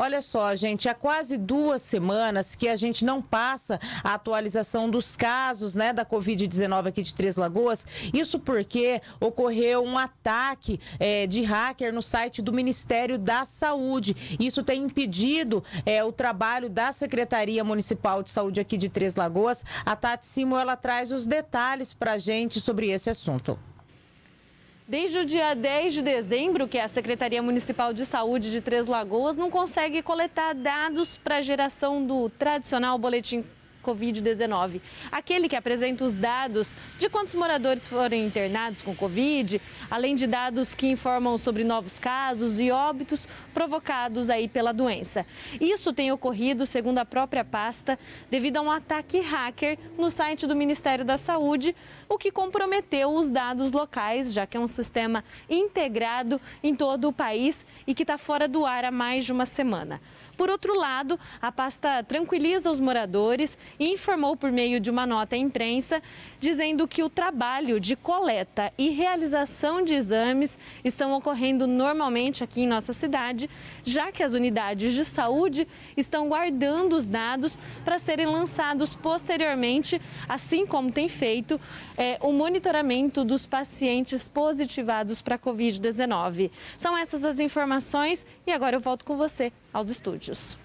Olha só, gente, há quase duas semanas que a gente não passa a atualização dos casos né, da Covid-19 aqui de Três Lagoas. Isso porque ocorreu um ataque é, de hacker no site do Ministério da Saúde. Isso tem impedido é, o trabalho da Secretaria Municipal de Saúde aqui de Três Lagoas. A Tati Simo, ela traz os detalhes para a gente sobre esse assunto. Desde o dia 10 de dezembro, que a Secretaria Municipal de Saúde de Três Lagoas não consegue coletar dados para a geração do tradicional boletim Covid-19. Aquele que apresenta os dados de quantos moradores foram internados com Covid, além de dados que informam sobre novos casos e óbitos provocados aí pela doença. Isso tem ocorrido, segundo a própria pasta, devido a um ataque hacker no site do Ministério da Saúde, o que comprometeu os dados locais, já que é um sistema integrado em todo o país e que está fora do ar há mais de uma semana. Por outro lado, a pasta tranquiliza os moradores e informou por meio de uma nota à imprensa dizendo que o trabalho de coleta e realização de exames estão ocorrendo normalmente aqui em nossa cidade, já que as unidades de saúde estão guardando os dados para serem lançados posteriormente, assim como tem feito é, o monitoramento dos pacientes positivados para a Covid-19. São essas as informações e agora eu volto com você aos estúdios.